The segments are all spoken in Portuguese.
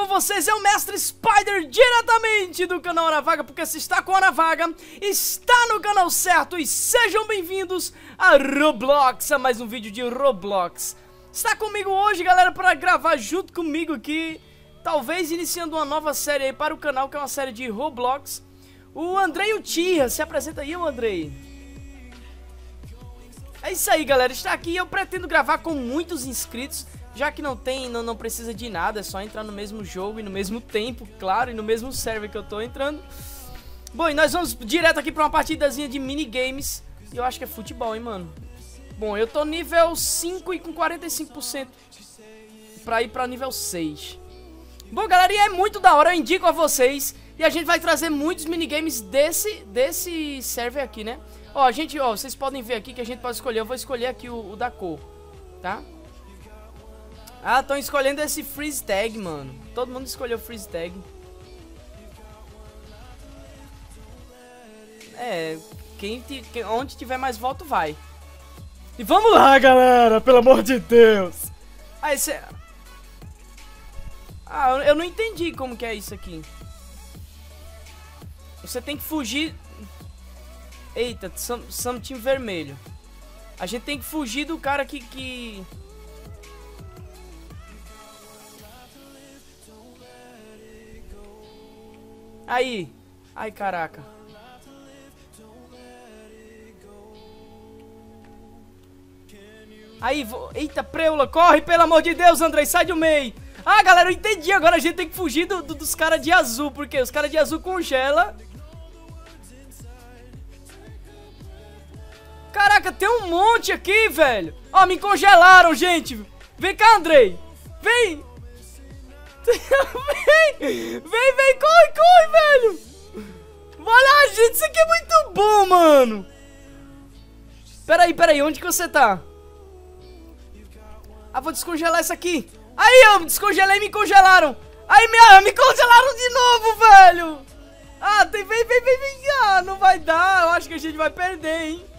com vocês é o Mestre Spider diretamente do canal Hora Vaga, porque se está com Hora Vaga, está no canal certo e sejam bem-vindos a Roblox, a mais um vídeo de Roblox. Está comigo hoje, galera, para gravar junto comigo aqui, talvez iniciando uma nova série aí para o canal, que é uma série de Roblox. O Andrei Utirra, se apresenta aí, o Andrei. É isso aí, galera, está aqui eu pretendo gravar com muitos inscritos já que não tem, não, não precisa de nada, é só entrar no mesmo jogo e no mesmo tempo, claro, e no mesmo server que eu tô entrando. Bom, e nós vamos direto aqui pra uma partidazinha de minigames. E eu acho que é futebol, hein, mano. Bom, eu tô nível 5 e com 45% pra ir pra nível 6. Bom, galera, e é muito da hora, eu indico a vocês. E a gente vai trazer muitos minigames desse, desse server aqui, né? Ó, a gente, ó, vocês podem ver aqui que a gente pode escolher. Eu vou escolher aqui o, o da cor, tá? Ah, estão escolhendo esse freeze tag, mano. Todo mundo escolheu freeze tag. É, quem, quem onde tiver mais voto vai. E vamos lá, galera, pelo amor de Deus. Aí você Ah, eu não entendi como que é isso aqui. Você tem que fugir Eita, time vermelho. A gente tem que fugir do cara que, que Aí. Ai, caraca. Aí, vou... eita, preula, corre, pelo amor de Deus, Andrei, sai do meio. Ah, galera, eu entendi, agora a gente tem que fugir do, do, dos caras de azul, porque os caras de azul congela. Caraca, tem um monte aqui, velho. Ó, me congelaram, gente. Vem cá, Andrei. Vem. Vem! Vem, vem, corre, corre, velho! Vai lá, gente, isso aqui é muito bom, mano! Peraí, peraí, onde que você tá? Ah, vou descongelar isso aqui. Aí, eu descongelei e me congelaram. Aí, me, me congelaram de novo, velho. Ah, tem, vem, vem, vem, vem. Ah, não vai dar. Eu acho que a gente vai perder, hein.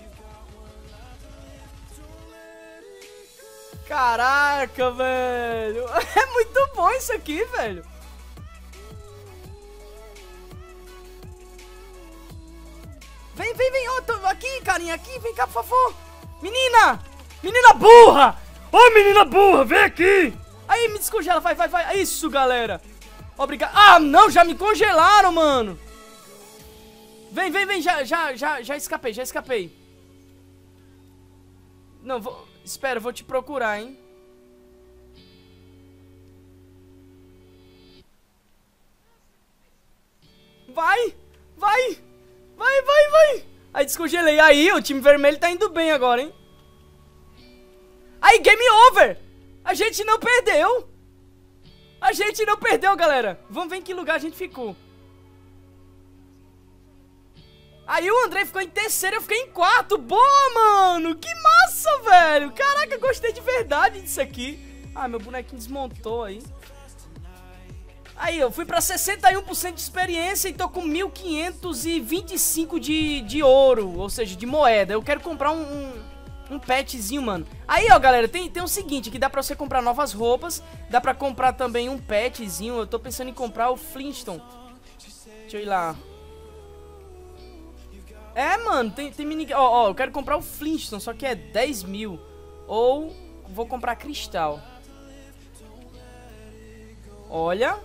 Caraca, velho. É muito bom isso aqui, velho. Vem, vem, vem. Oh, tô aqui, carinha. Aqui, vem cá, por favor. Menina! Menina burra! Ô, oh, menina burra, vem aqui! Aí, me descongela. Vai, vai, vai. Isso, galera. Obrigado. Ah, não. Já me congelaram, mano. Vem, vem, vem. Já, já, já, já escapei, já escapei. Não, vou... Espera, vou te procurar, hein? Vai! Vai! Vai, vai, vai! Aí descongelei. Aí, o time vermelho tá indo bem agora, hein? Aí, game over! A gente não perdeu! A gente não perdeu, galera! Vamos ver em que lugar a gente ficou. Aí o André ficou em terceiro, eu fiquei em quarto. Boa, mano! Que velho! Caraca, gostei de verdade disso aqui. Ah, meu bonequinho desmontou aí. Aí, eu fui pra 61% de experiência e tô com 1.525 de, de ouro, ou seja, de moeda. Eu quero comprar um, um, um petzinho, mano. Aí, ó, galera, tem, tem o seguinte, que dá pra você comprar novas roupas, dá pra comprar também um petzinho. Eu tô pensando em comprar o Flintstone. Deixa eu ir lá. É, mano, tem, tem mini... Ó, ó, eu quero comprar o Flintstone, só que é 10 mil. Ou vou comprar cristal. Olha.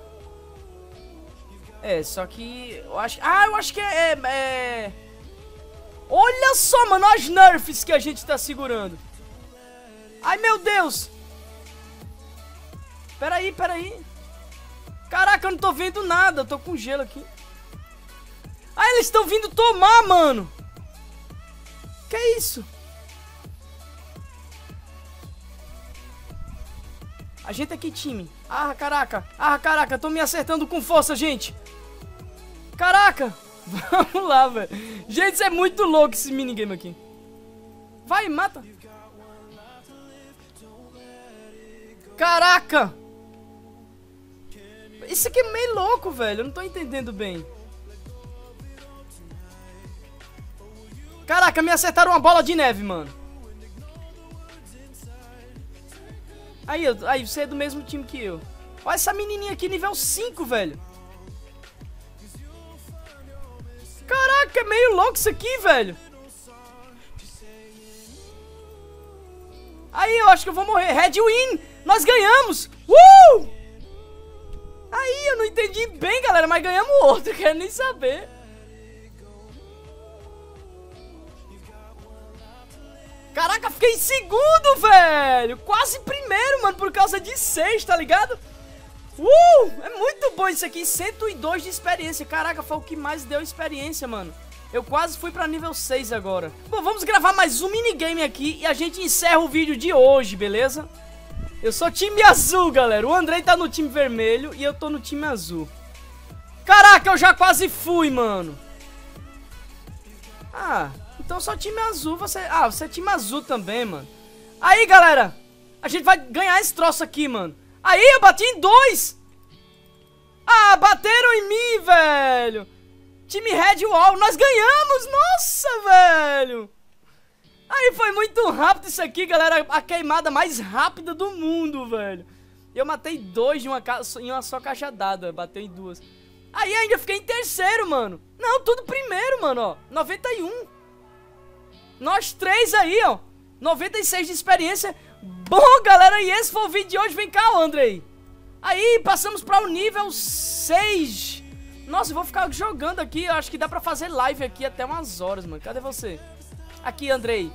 É, só que... Eu acho... Ah, eu acho que é, é... é... Olha só, mano, as nerfs que a gente tá segurando. Ai, meu Deus. Peraí, peraí. Caraca, eu não tô vendo nada. Eu tô com gelo aqui. Ah, eles estão vindo tomar, mano. Que é isso? A gente aqui, time. Ah, caraca. Ah, caraca. Tô me acertando com força, gente. Caraca. Vamos lá, velho. Gente, isso é muito louco esse minigame aqui. Vai, mata. Caraca. Isso aqui é meio louco, velho. Eu não tô entendendo bem. Caraca, me acertaram uma bola de neve, mano. Aí, aí, você é do mesmo time que eu. Olha essa menininha aqui, nível 5, velho. Caraca, é meio louco isso aqui, velho. Aí, eu acho que eu vou morrer. Red win! Nós ganhamos! Uh! Aí, eu não entendi bem, galera, mas ganhamos outro. Quero nem saber. Fiquei em segundo, velho! Quase primeiro, mano, por causa de seis, tá ligado? Uh! É muito bom isso aqui, 102 de experiência. Caraca, foi o que mais deu experiência, mano. Eu quase fui pra nível 6 agora. Bom, vamos gravar mais um minigame aqui e a gente encerra o vídeo de hoje, beleza? Eu sou time azul, galera. O Andrei tá no time vermelho e eu tô no time azul. Caraca, eu já quase fui, mano. Ah, então só time azul, você... Ah, você é time azul também, mano. Aí, galera. A gente vai ganhar esse troço aqui, mano. Aí, eu bati em dois. Ah, bateram em mim, velho. Time Red Wall, nós ganhamos. Nossa, velho. Aí foi muito rápido isso aqui, galera. A queimada mais rápida do mundo, velho. Eu matei dois em uma, em uma só caixa dada. Bateu em duas. Aí ainda fiquei em terceiro, mano. Não, tudo primeiro, mano, ó. 91. Nós três aí, ó. 96 de experiência. Bom, galera, e esse foi o vídeo de hoje. Vem cá, Andrei. Aí, passamos para o nível 6. Nossa, eu vou ficar jogando aqui. Eu acho que dá pra fazer live aqui até umas horas, mano. Cadê você? Aqui, Andrei.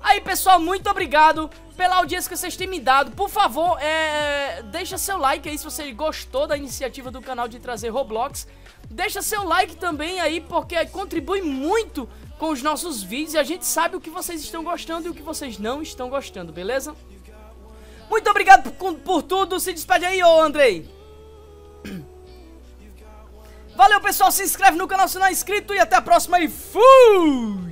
Aí, pessoal, muito obrigado pela audiência que vocês têm me dado. Por favor, é... deixa seu like aí se você gostou da iniciativa do canal de trazer Roblox. Deixa seu like também aí, porque contribui muito com os nossos vídeos e a gente sabe o que vocês estão gostando e o que vocês não estão gostando, beleza? Muito obrigado por, por tudo. Se despede aí, ô Andrei. Valeu, pessoal. Se inscreve no canal se não é inscrito e até a próxima e fui!